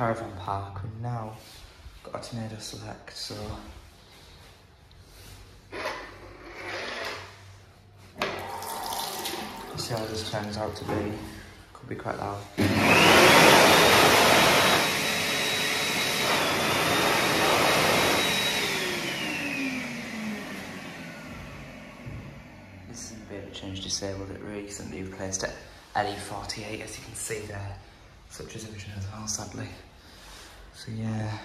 Caravan Park. We've now got a Tornado Select, so... See how this turns out to be. Could be quite loud. This is a bit of a change disabled. It recently replaced it LE48, as you can see there. Such as vision as well, sadly. So yeah,